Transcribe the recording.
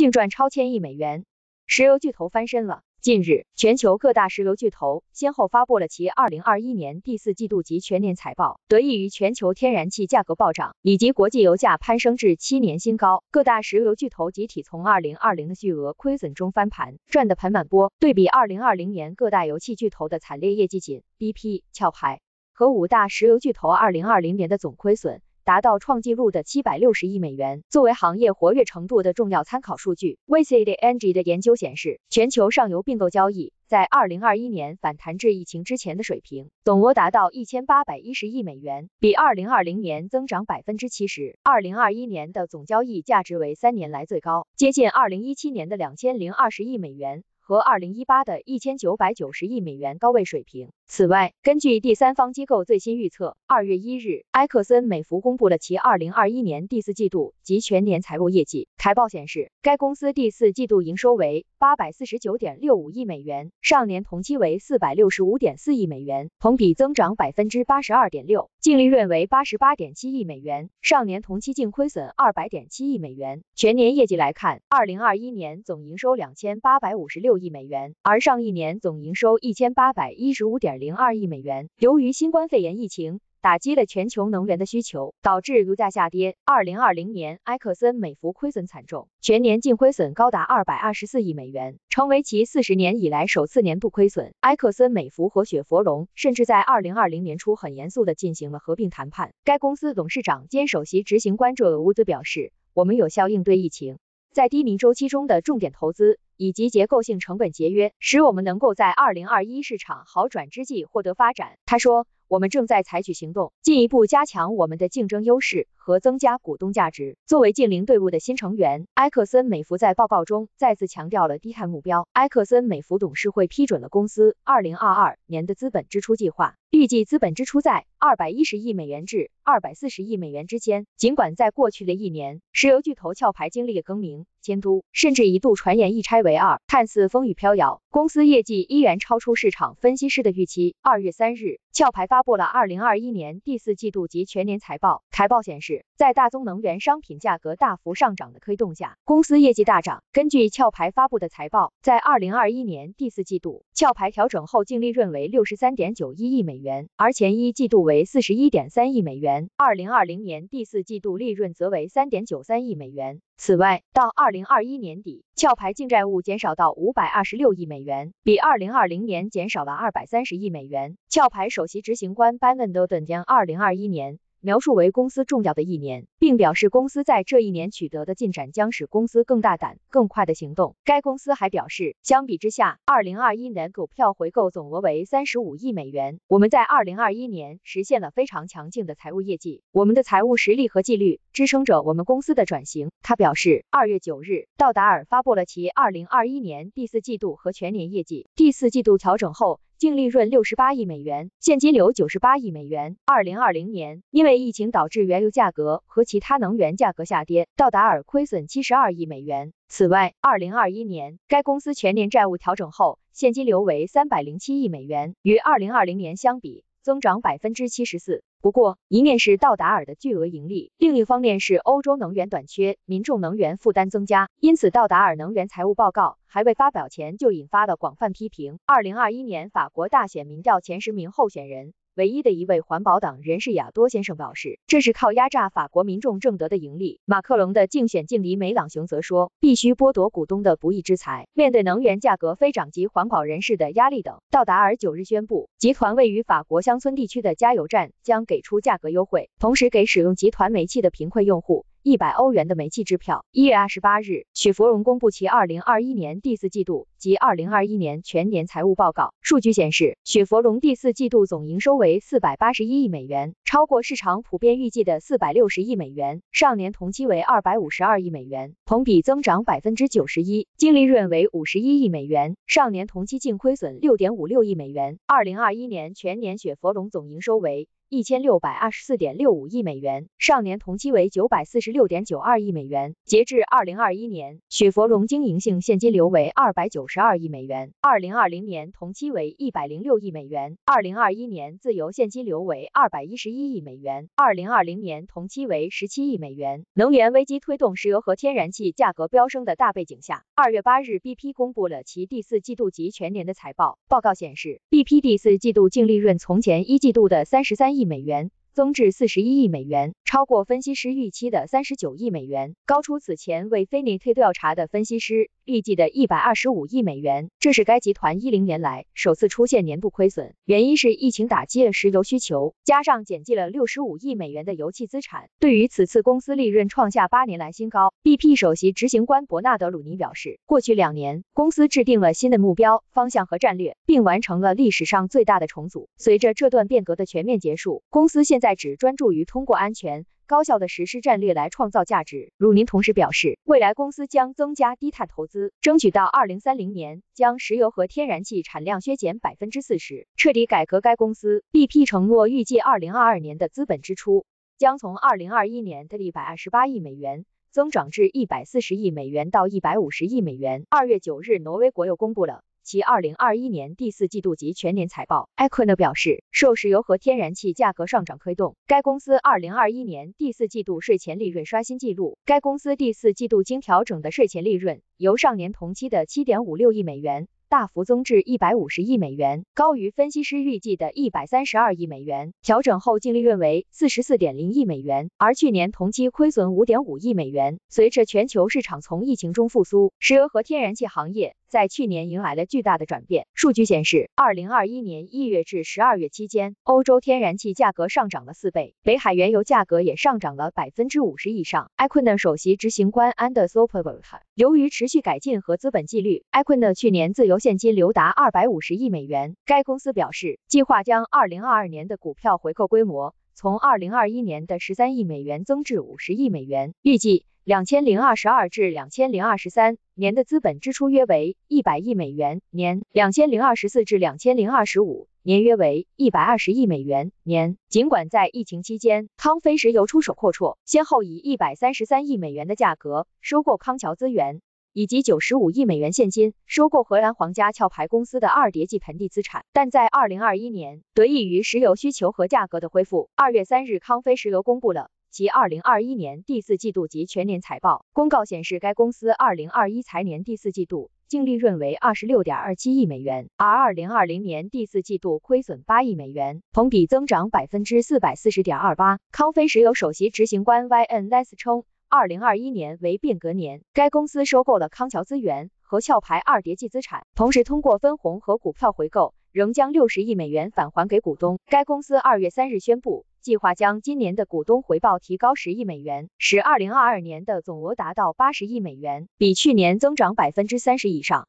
净赚超千亿美元。石油巨头翻身了。近日，全球各大石油巨头先后发布了其二零二一年第四季度及全年财报。得益于全球天然气价格暴涨以及国际油价攀升至七年新高，各大石油巨头集体从二零二零的巨额亏损中翻盘，赚得盆满钵。对比二零二零年各大油气巨头的惨烈业绩，仅 BP、壳牌和五大石油巨头二零二零年的总亏损。达到创纪录的七百六十亿美元。作为行业活跃程度的重要参考数据 v c d n g 的研究显示，全球上游并购交易在二零二一年反弹至疫情之前的水平，总额达到一千八百一十亿美元，比二零二零年增长百分之七十。二零二一年的总交易价值为三年来最高，接近二零一七年的两千零二十亿美元。和二零一八的一千九百九十亿美元高位水平。此外，根据第三方机构最新预测，二月一日，埃克森美孚公布了其二零二一年第四季度及全年财务业绩。财报显示，该公司第四季度营收为八百四十九点六五亿美元，上年同期为四百六十五点四亿美元，同比增长百分之八十二点六。净利润为八十八点七亿美元，上年同期净亏损二百点七亿美元。全年业绩来看，二零二一年总营收两千八百五十六。亿美元，而上一年总营收一千八百一十五点零二亿美元。由于新冠肺炎疫情打击了全球能源的需求，导致油价下跌。二零二零年，埃克森美孚亏损惨重，全年净亏损高达二百二十四亿美元，成为其四十年以来首次年度亏损。埃克森美孚和雪佛龙甚至在二零二零年初很严肃的进行了合并谈判。该公司董事长兼首席执行官这俄乌兹表示：“我们有效应对疫情。”在低迷周期中的重点投资以及结构性成本节约，使我们能够在二零二一市场好转之际获得发展。他说。我们正在采取行动，进一步加强我们的竞争优势和增加股东价值。作为近邻队伍的新成员，埃克森美孚在报告中再次强调了低碳目标。埃克森美孚董事会批准了公司二零二二年的资本支出计划，预计资本支出在二百一十亿美元至二百四十亿美元之间。尽管在过去的一年，石油巨头壳牌经历了更名、监督，甚至一度传言一拆为二，看似风雨飘摇，公司业绩依然超出市场分析师的预期。二月三日，壳牌发。布了二零二一年第四季度及全年财报。财报显示，在大宗能源商品价格大幅上涨的推动下，公司业绩大涨。根据壳牌发布的财报，在二零二一年第四季度，壳牌调整后净利润为六十三点九一亿美元，而前一季度为四十一点三亿美元。二零二零年第四季度利润则为三点九三亿美元。此外，到二零二一年底，壳牌净债务减少到五百二十六亿美元，比二零二零年减少了二百三十亿美元。壳牌首席执行官班文德等将二零二一年。描述为公司重要的一年，并表示公司在这一年取得的进展将使公司更大胆、更快的行动。该公司还表示，相比之下，二零二一年股票回购总额为三十五亿美元。我们在二零二一年实现了非常强劲的财务业绩，我们的财务实力和纪律支撑着我们公司的转型。他表示，二月九日，道达尔发布了其二零二一年第四季度和全年业绩。第四季度调整后。净利润六十八亿美元，现金流九十八亿美元。二零二零年，因为疫情导致原油价格和其他能源价格下跌，道达尔亏损七十二亿美元。此外，二零二一年，该公司全年债务调整后，现金流为三百零七亿美元，与二零二零年相比。增长百分之七十四。不过，一面是道达尔的巨额盈利，另一方面是欧洲能源短缺，民众能源负担增加，因此道达尔能源财务报告还未发表前就引发了广泛批评。二零二一年法国大选民调前十名候选人。唯一的一位环保党人士雅多先生表示，这是靠压榨法国民众挣得的盈利。马克龙的竞选劲敌梅朗雄则说，必须剥夺股东的不义之财。面对能源价格飞涨及环保人士的压力等，道达尔九日宣布，集团位于法国乡村地区的加油站将给出价格优惠，同时给使用集团煤气的贫困用户。一百欧元的煤气支票。一月二十八日，雪佛龙公布其二零二一年第四季度及二零二一年全年财务报告。数据显示，雪佛龙第四季度总营收为四百八十一亿美元，超过市场普遍预计的四百六十亿美元。上年同期为二百五十二亿美元，同比增长百分之九十一。净利润为五十一亿美元，上年同期净亏损六点五六亿美元。二零二一年全年雪佛龙总营收为。一千六百二十四点六五亿美元，上年同期为九百四十六点九二亿美元。截至二零二一年，雪佛龙经营性现金流为二百九十二亿美元，二零二零年同期为一百零六亿美元，二零二一年自由现金流为二百一十一亿美元，二零二零年同期为十七亿美元。能源危机推动石油和天然气价格飙升的大背景下，二月八日，BP 公布了其第四季度及全年的财报。报告显示，BP 第四季度净利润从前一季度的三十三亿亿美元。增至四十一亿美元，超过分析师预期的三十九亿美元，高出此前为菲尼特调查的分析师预计的一百二十五亿美元。这是该集团一零年来首次出现年度亏损，原因是疫情打击了石油需求，加上减记了六十五亿美元的油气资产。对于此次公司利润创下八年来新高，BP 首席执行官伯纳德鲁尼表示，过去两年公司制定了新的目标方向和战略，并完成了历史上最大的重组。随着这段变革的全面结束，公司现在只专注于通过安全、高效的实施战略来创造价值。鲁宁同时表示，未来公司将增加低碳投资，争取到二零三零年将石油和天然气产量削减百分之四十，彻底改革该公司。BP 承诺，预计二零二二年的资本支出将从二零二一年的一百二十八亿美元增长至一百四十亿美元到一百五十亿美元。二月九日，挪威国又公布了。其二零二一年第四季度及全年财报，Equin 表示，受石油和天然气价格上涨推动，该公司二零二一年第四季度税前利润刷新纪录。该公司第四季度经调整的税前利润由上年同期的七点五六亿美元。大幅增至一百五十亿美元，高于分析师预计的一百三十二亿美元。调整后净利润为四十四点零亿美元，而去年同期亏损五点五亿美元。随着全球市场从疫情中复苏，石油和天然气行业在去年迎来了巨大的转变。数据显示，二零二一年一月至十二月期间，欧洲天然气价格上涨了四倍，北海原油价格也上涨了百分之五十以上。Equinor 首席执行官 Anders o p e r v e r 由于持续改进和资本纪律，Equinor 去年自由现金流达二百五十亿美元。该公司表示，计划将二零二二年的股票回购规模从二零二一年的十三亿美元增至五十亿美元，预计两千零二十二至两千零二十三年的资本支出约为一百亿美元年，两千零二十四至两千零二十五年约为一百二十亿美元年。尽管在疫情期间，康菲石油出手阔绰，先后以一百三十三亿美元的价格收购康桥资源。以及九十五亿美元现金收购荷兰皇家壳牌公司的二叠纪盆地资产，但在二零二一年，得益于石油需求和价格的恢复，二月三日，康菲石油公布了其二零二一年第四季度及全年财报。公告显示，该公司二零二一财年第四季度净利润为二十六点二七亿美元，而二零二零年第四季度亏损八亿美元，同比增长百分之四百四十点二八。康菲石油首席执行官 Y.N. Les 称。二零二一年为变革年，该公司收购了康桥资源和壳牌二叠纪资产，同时通过分红和股票回购，仍将六十亿美元返还给股东。该公司二月三日宣布，计划将今年的股东回报提高十亿美元，使二零二二年的总额达到八十亿美元，比去年增长百分之三十以上。